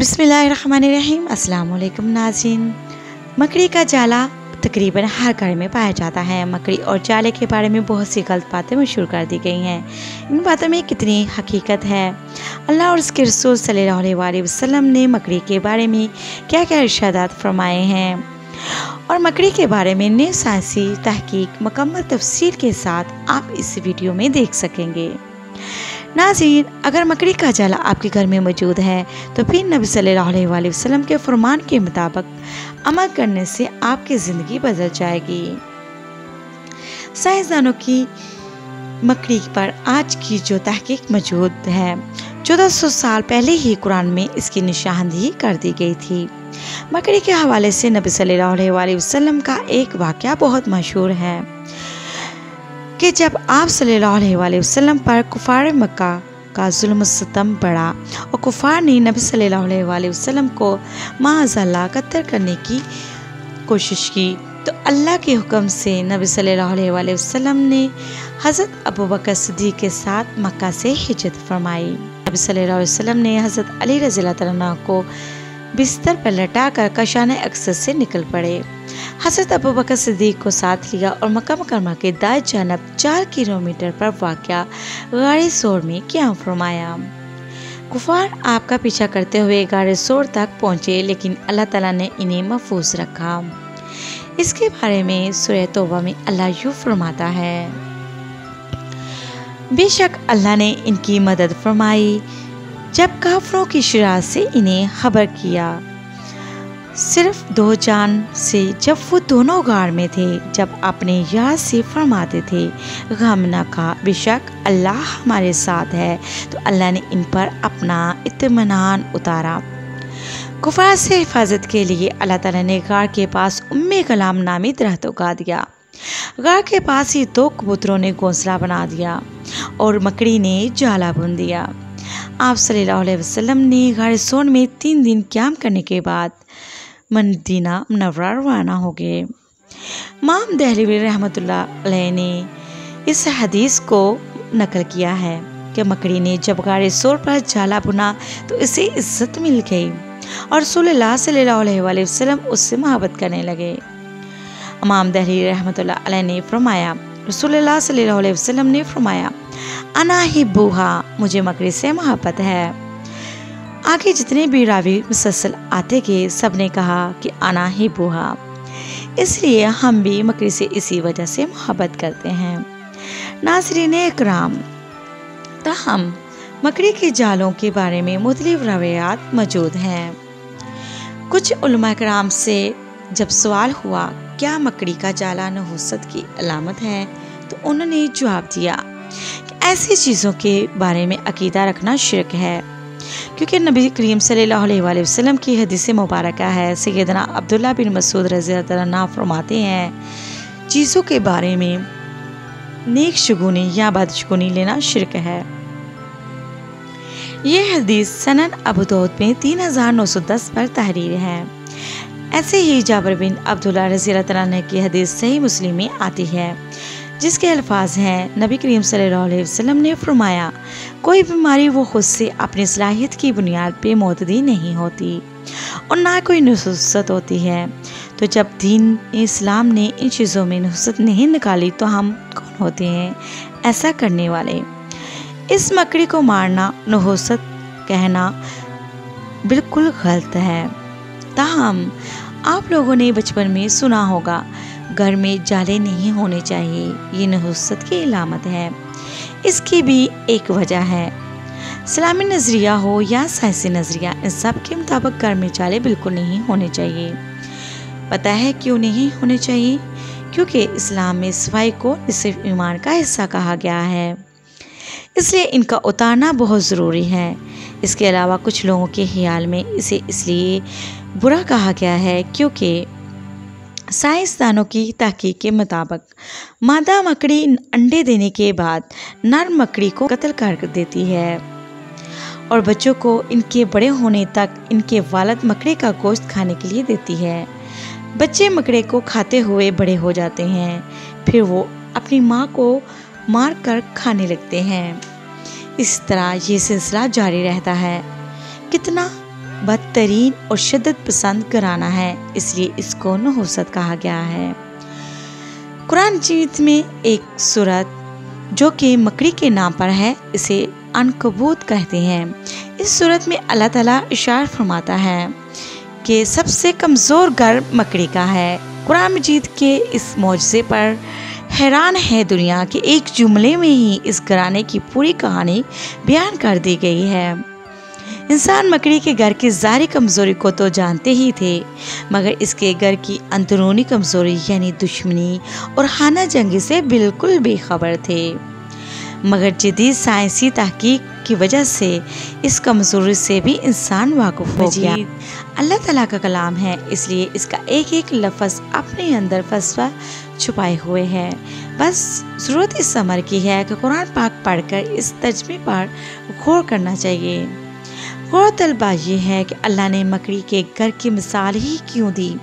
بسم اللہ الرحمن الرحیم۔ السلام علیکم ناظرین۔ مکڑی کا جالا تقریباً ہر گھر میں پایا جاتا ہے۔ مکڑی اور جالے کے بارے میں بہت سی غلط باتیں مشہور کر دی گئی ہیں۔ ان باتوں میں کتنی حقیقت ہے۔ اللہ اور اس کے رسول صلی اللہ علیہ وسلم نے مکڑی کے بارے میں کیا کیا ارشادات فرمائے ہیں۔ اور مکڑی کے بارے میں نئے سائنسی تحقیق، مکمل تفصیل کے ساتھ آپ اس ویڈیو میں دیکھ سکیں گے۔ ناظرین، اگر مکڑی کا جالا آپ کے گھر میں موجود ہے، تو پھر نبی صلی اللہ علیہ وآلہ وسلم کے فرمان کے مطابق عمل کرنے سے آپ کی زندگی بدل جائے گی۔ سائنسدانوں کی مکڑی پر آج کی جو تحقیق موجود ہے، چودہ سو سال پہلے ہی قرآن میں اس کی نشاندہی کر دی گئی تھی۔ مکڑی کے حوالے سے نبی صلی اللہ علیہ وآلہ وسلم کا ایک واقعہ بہت مشہور ہے۔ کہ جب آپ صلی اللہ علیہ وآلہ وسلم پر کفار مکہ کا ظلم ستم پڑا اور کفار نے نبی صلی اللہ علیہ وآلہ وسلم کو معاذ اللہ قتل کرنے کی کوشش کی، تو اللہ کے حکم سے نبی صلی اللہ علیہ وآلہ وسلم نے حضرت ابو بکر صدیق کے ساتھ مکہ سے ہجرت فرمائی۔ نبی صلی اللہ علیہ وسلم نے حضرت علی رضی اللہ عنہ کو بستر پر لٹا کر کشان اکثر سے نکل پڑے۔ حضرت ابو بکر صدیق کو ساتھ لیا اور مکہ مکرمہ کے دائیں جانب چار کلومیٹر پر واقع غار سور میں قیام فرمایا۔ کفار آپ کا پیچھا کرتے ہوئے غار سور تک پہنچے، لیکن اللہ تعالیٰ نے انہیں محفوظ رکھا۔ اس کے بارے میں سورہ توبہ میں اللہ یوں فرماتا ہے۔ بے شک اللہ نے ان کی مدد فرمائی۔ جب کافروں کی شراط سے انہیں خبر کیا صرف دو جان سے جب وہ دونوں غار میں تھے، جب اپنے یاد سے فرماتے تھے، غم نہ کا بے شک اللہ ہمارے ساتھ ہے، تو اللہ نے ان پر اپنا اطمینان اتارا۔ کفار سے حفاظت کے لیے اللہ تعالیٰ نے غار کے پاس ام کلام نامی درخت اگا دیا۔ غار کے پاس ہی دو کبوتروں نے گھونسلہ بنا دیا اور مکڑی نے جالا بن دیا۔ آپ صلی اللہ علیہ وسلم نے غار سون میں تین دن قیام کرنے کے بعد مدینہ منورہ روانہ ہو گئے۔ مام دہلی رحمۃ اللہ علیہ نے اس حدیث کو نقل کیا ہے کہ مکڑی نے جب غار سور پر جالا بنا تو اسے عزت مل گئی اور رسول اللہ صلی اللہ علیہ وآلہ وسلم اس سے محبت کرنے لگے۔ امام دہلی رحمۃ اللہ علیہ نے فرمایا، رسول اللہ صلی اللہ علیہ وسلم نے فرمایا، انا ہی بوہا، مجھے مکڑی سے محبت ہے۔ آگے جتنے بھی راوی مسلسل آتے گئے، سب نے کہا کہ انا ہی بوہا۔ اس لیے ہم بھی مکڑی سے اسی وجہ سے محبت کرتے ہیں۔ ناظرین اکرام، تاہم مکڑی کے جالوں کے بارے میں مختلف روایات موجود ہیں۔ کچھ علماء کرام سے جب سوال ہوا، کیا مکڑی کا جالا نحوست کی علامت ہے؟ تو انہوں نے جواب دیا کہ ایسی چیزوں کے بارے میں عقیدہ رکھنا شرک ہے۔ کیونکہ نبی کریم صلی اللہ علیہ وآلہ وسلم کی حدیث مبارکہ ہے، سیدنا عبداللہ بن مسعود رضی اللہ عنہ فرماتے ہیں، چیزوں کے بارے میں نیک شگونی یا بد شگونی لینا شرک ہے۔ یہ حدیث سنن ابودود میں تین ہزار نو سو دس پر تحریر ہے۔ ایسے ہی جابر بن عبداللہ رضی اللہ عنہ کی حدیث صحیح مسلم میں آتی ہے۔ جس کے الفاظ ہیں، نبی کریم صلی اللہ علیہ وسلم نے فرمایا، کوئی بیماری وہ خود سے اپنی صلاحیت کی بنیاد پہ معتدی نہیں ہوتی اور نہ کوئی نصوصت ہوتی ہے۔ تو جب دین اسلام نے ان چیزوں میں نحست نہیں نکالی تو ہم کون ہوتے ہیں ایسا کرنے والے؟ اس مکڑی کو مارنا نحوست کہنا بالکل غلط ہے۔ تاہم، آپ لوگوں نے بچپن میں سنا ہوگا گھر میں جالے نہیں ہونے چاہیے، یہ نحوست کی علامت ہے۔ اس کی بھی ایک وجہ ہے۔ اسلامی نظریہ ہو یا سائنسی نظریہ، ان سب کے مطابق گھر میں جالے بالکل نہیں ہونے چاہیے۔ پتہ ہے کیوں نہیں ہونے چاہیے؟ کیونکہ اسلام میں صفائی کو صرف ایمان کا حصہ کہا گیا ہے۔ اس لیے ان کا اتارنا بہت ضروری ہے۔ اس کے علاوہ کچھ لوگوں کے خیال میں اسے اس لیے برا کہا گیا ہے کیونکہ سائنسدانوں کی تحقیق کے مطابق، مادہ مکڑی انڈے دینے کے بعد نر مکڑی کو قتل کر دیتی ہے۔ اور بچوں کو ان کے بڑے ہونے تک ان کے والد مکڑے کا گوشت کھانے کے لیے دیتی ہے۔ بچے مکڑے کو کھاتے ہوئے بڑے ہو جاتے ہیں، پھر وہ اپنی ماں کو مار کر کھانے لگتے ہیں۔ اس طرح یہ سلسلہ جاری رہتا ہے۔ کتنا بدترین اور شدت پسند کرانا ہے، اس لیے اس کو نحوست کہا گیا ہے۔ قرآن جیت میں ایک صورت جو کہ مکڑی کے نام پر ہے، اسے انکبوت کہتے ہیں۔ اس صورت میں اللہ تعالیٰ اشار فرماتا ہے کہ سب سے کمزور گھر مکڑی کا ہے۔ قرآن مجید کے اس معجزے پر حیران ہے دنیا کہ ایک جملے میں ہی اس گھرانے کی پوری کہانی بیان کر دی گئی ہے۔ انسان مکڑی کے گھر کی ظاہری کمزوری کو تو جانتے ہی تھے مگر اس کے گھر کی اندرونی کمزوری یعنی دشمنی اور خانہ جنگی سے بالکل بے خبر تھے۔ مگر جدید سائنسی تحقیق کی وجہ سے اس کمزوری سے بھی انسان واقف ہو گیا۔ اللہ تعالیٰ کا کلام ہے اس لیے اس کا ایک ایک لفظ اپنے اندر فسوہ چھپائے ہوئے ہیں۔ بس ضرورت اس عمر کی ہے کہ قرآن پاک پڑھ کر اس تجمے پر غور کرنا چاہیے۔ غور طلبہ یہ ہے کہ اللہ نے مکڑی کے گھر کی مثال ہی کیوں دی؟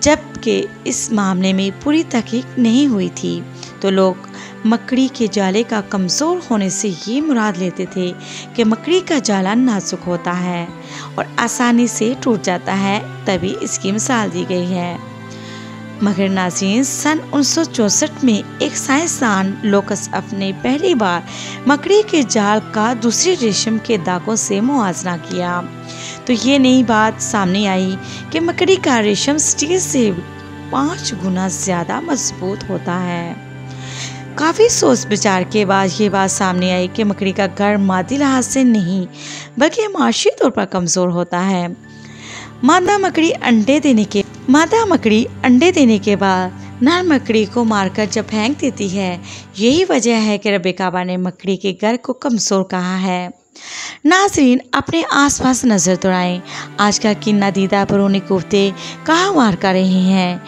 جبکہ اس معاملے میں پوری تحقیق نہیں ہوئی تھی، تو لوگ مکڑی کے جالے کا کمزور ہونے سے یہ مراد لیتے تھے کہ مکڑی کا جالا نازک ہوتا ہے اور آسانی سے ٹوٹ جاتا ہے، تبھی اس کی مثال دی گئی ہے۔ مگر ناظرین، سن انیس سو چونسٹھ میں ایک سائنسدان لوکس اپنے پہلی بار مکڑی کے جال کا دوسری ریشم کے داغوں سے موازنہ کیا۔ تو یہ نئی بات سامنے آئی کہ مکڑی کا ریشم سٹیل سے پانچ گنا زیادہ مضبوط ہوتا ہے۔ کافی سوچ بچار کے بعد یہ بات سامنے آئی کہ مکڑی کا گھر مادی لحاظ سے نہیں، بلکہ معاشی طور پر کمزور ہوتا ہے۔ مادہ مکڑی انڈے دینے کے مادہ مکڑی انڈے دینے کے بعد نر مکڑی کو مار کر جب پھینک دیتی ہے، یہی وجہ ہے کہ رب کعبہ نے مکڑی کے گھر کو کمزور کہا ہے۔ ناظرین، اپنے آس پاس نظر دوڑائیں۔ آج کل کی ندیدہ برونی کوفتے کہاں مار کر رہے ہیں؟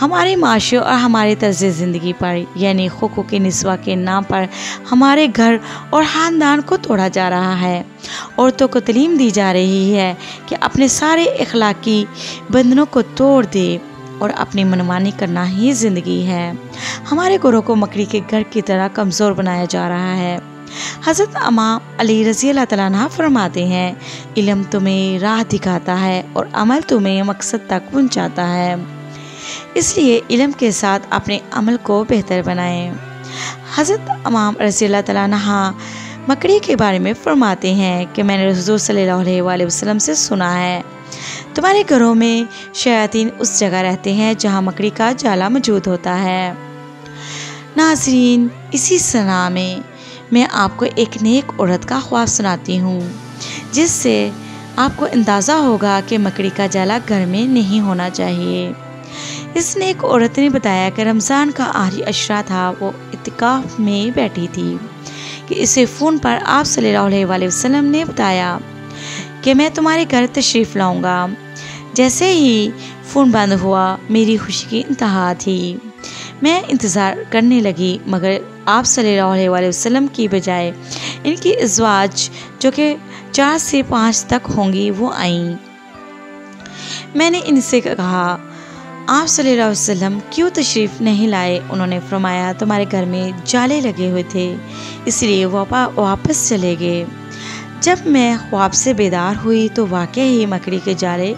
ہمارے معاشرے اور ہمارے طرز زندگی پر یعنی حقوق نسواں کے نام پر ہمارے گھر اور خاندان کو توڑا جا رہا ہے۔ عورتوں کو تعلیم دی جا رہی ہے کہ اپنے سارے اخلاقی بندنوں کو توڑ دے اور اپنی منمانی کرنا ہی زندگی ہے۔ ہمارے گھروں کو مکڑی کے گھر کی طرح کمزور بنایا جا رہا ہے۔ حضرت امام علی رضی اللہ تعالیٰ عنہ فرماتے ہیں، علم تمہیں راہ دکھاتا ہے اور عمل تمہیں مقصد تک پہنچاتا ہے۔ اس لیے علم کے ساتھ اپنے عمل کو بہتر بنائیں۔ حضرت امام رضی اللہ تعالیٰ عنہ مکڑی کے بارے میں فرماتے ہیں کہ میں نے حضور صلی اللہ علیہ وآلہ وسلم سے سنا ہے۔ تمہارے گھروں میں شیاطین اس جگہ رہتے ہیں جہاں مکڑی کا جالا موجود ہوتا ہے۔ ناظرین، اسی صنع میں میں آپ کو ایک نیک عورت کا خواب سناتی ہوں، جس سے آپ کو اندازہ ہوگا کہ مکڑی کا جالا گھر میں نہیں ہونا چاہیے۔ اس نے ایک عورت نے بتایا کہ رمضان کا آخری اشرا تھا، وہ اتقاف میں بیٹھی تھی کہ اسے فون پر آپ صلی اللہ علیہ وآلہ وسلم نے بتایا کہ میں تمہارے گھر تشریف لاؤں گا۔ جیسے ہی فون بند ہوا، میری خوشی کی انتہا تھی۔ میں انتظار کرنے لگی، مگر آپ صلی اللہ علیہ وآلہ وسلم کی بجائے ان کی ازواج جو کہ چار سے پانچ تک ہوں گی، وہ آئیں۔ میں نے ان سے کہا آپ صلی اللہ علیہ وسلم کیوں تشریف نہیں لائے؟ انہوں نے فرمایا، تمہارے گھر میں جالے لگے ہوئے تھے، اس لیے واپس چلے گئے۔ جب میں خواب سے بیدار ہوئی تو واقع ہی مکڑی کے جالے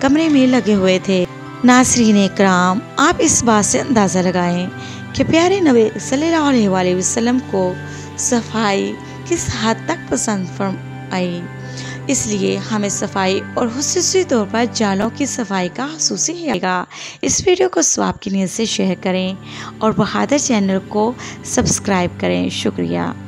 کمرے میں لگے ہوئے تھے۔ ناصرین کرام آپ اس بات سے اندازہ لگائیں کہ پیارے نبی صلی اللہ علیہ وآلہ وسلم کو صفائی کس حد تک پسند فرم آئی۔ اس لیے ہمیں صفائی اور خصوصی طور پر جالوں کی صفائی کا خصوصی ہے گا اس ویڈیو کو سواب کی نیت سے شیئر کریں اور بہادر چینل کو سبسکرائب کریں۔ شکریہ۔